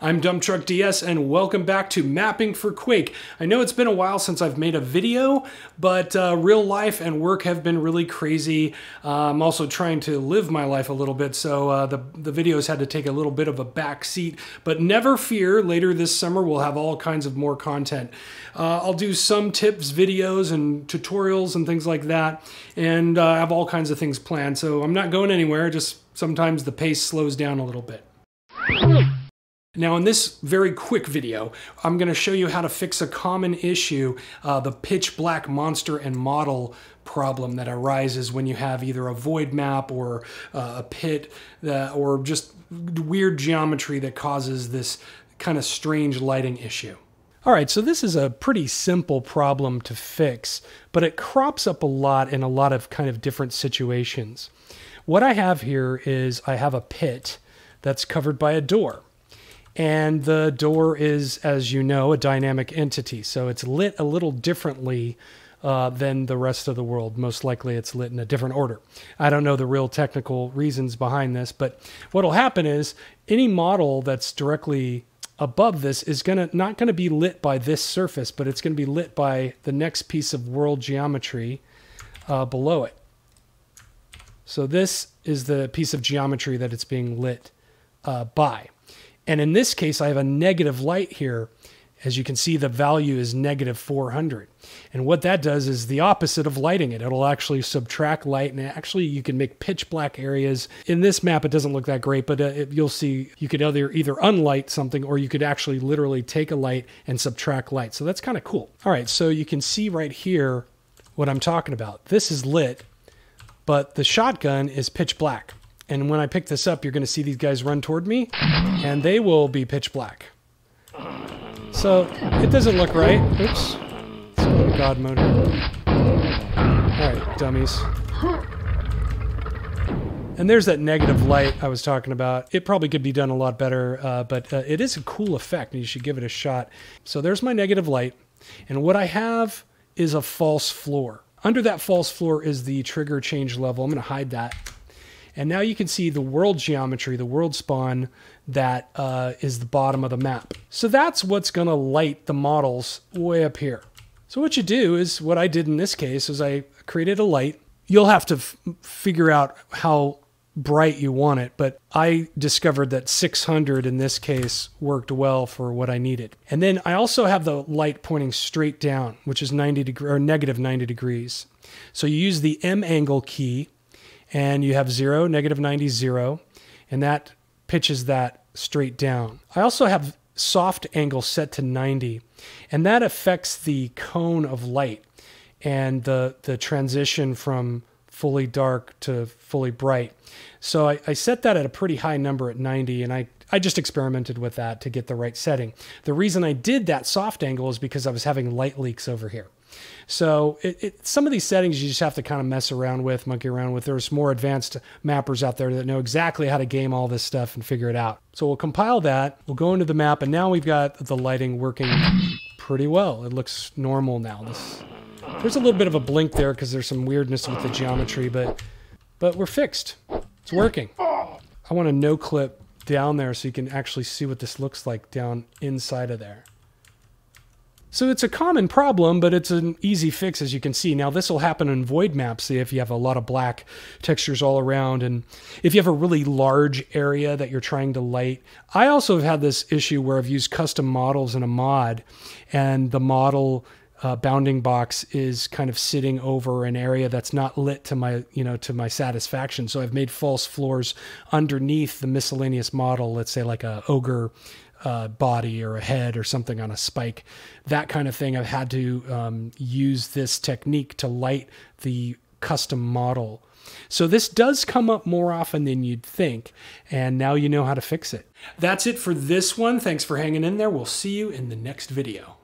I'm Dump Truck DS and welcome back to Mapping for Quake. I know it's been a while since I've made a video, but uh, real life and work have been really crazy. Uh, I'm also trying to live my life a little bit, so uh, the, the videos had to take a little bit of a back seat. But never fear, later this summer we'll have all kinds of more content. Uh, I'll do some tips, videos, and tutorials and things like that, and uh, I have all kinds of things planned. So I'm not going anywhere, just sometimes the pace slows down a little bit. Now in this very quick video, I'm going to show you how to fix a common issue, uh, the pitch black monster and model problem that arises when you have either a void map or uh, a pit that, or just weird geometry that causes this kind of strange lighting issue. All right, so this is a pretty simple problem to fix, but it crops up a lot in a lot of kind of different situations. What I have here is I have a pit that's covered by a door. And the door is, as you know, a dynamic entity. So it's lit a little differently uh, than the rest of the world. Most likely it's lit in a different order. I don't know the real technical reasons behind this, but what will happen is any model that's directly above this is gonna not going to be lit by this surface, but it's going to be lit by the next piece of world geometry uh, below it. So this is the piece of geometry that it's being lit uh, by. And in this case, I have a negative light here. As you can see, the value is negative 400. And what that does is the opposite of lighting it. It'll actually subtract light, and actually you can make pitch black areas. In this map, it doesn't look that great, but uh, it, you'll see you could either either unlight something, or you could actually literally take a light and subtract light. So that's kind of cool. All right, so you can see right here what I'm talking about. This is lit, but the shotgun is pitch black. And when I pick this up, you're going to see these guys run toward me, and they will be pitch black. So it doesn't look right. Oops. God mode. Alright, dummies. And there's that negative light I was talking about. It probably could be done a lot better, uh, but uh, it is a cool effect, and you should give it a shot. So there's my negative light. And what I have is a false floor. Under that false floor is the trigger change level. I'm going to hide that. And now you can see the world geometry, the world spawn that uh, is the bottom of the map. So that's what's going to light the models way up here. So what you do is what I did in this case is I created a light. You'll have to figure out how bright you want it, but I discovered that 600 in this case worked well for what I needed. And then I also have the light pointing straight down, which is 90 degree or negative 90 degrees. So you use the M angle key and you have 0, negative 90, 0, and that pitches that straight down. I also have soft angle set to 90, and that affects the cone of light and the, the transition from fully dark to fully bright. So I, I set that at a pretty high number at 90, and I I just experimented with that to get the right setting. The reason I did that soft angle is because I was having light leaks over here. So it, it, some of these settings you just have to kind of mess around with, monkey around with. There's more advanced mappers out there that know exactly how to game all this stuff and figure it out. So we'll compile that. We'll go into the map, and now we've got the lighting working pretty well. It looks normal now. This, there's a little bit of a blink there because there's some weirdness with the geometry, but but we're fixed. It's working. I want a no clip down there so you can actually see what this looks like down inside of there. So it's a common problem, but it's an easy fix as you can see. Now this will happen in void maps if you have a lot of black textures all around and if you have a really large area that you're trying to light. I also have had this issue where I've used custom models in a mod and the model uh, bounding box is kind of sitting over an area that's not lit to my you know to my satisfaction so i've made false floors underneath the miscellaneous model let's say like a ogre uh, body or a head or something on a spike, that kind of thing. I've had to um, use this technique to light the custom model. So this does come up more often than you'd think, and now you know how to fix it. That's it for this one. Thanks for hanging in there. We'll see you in the next video.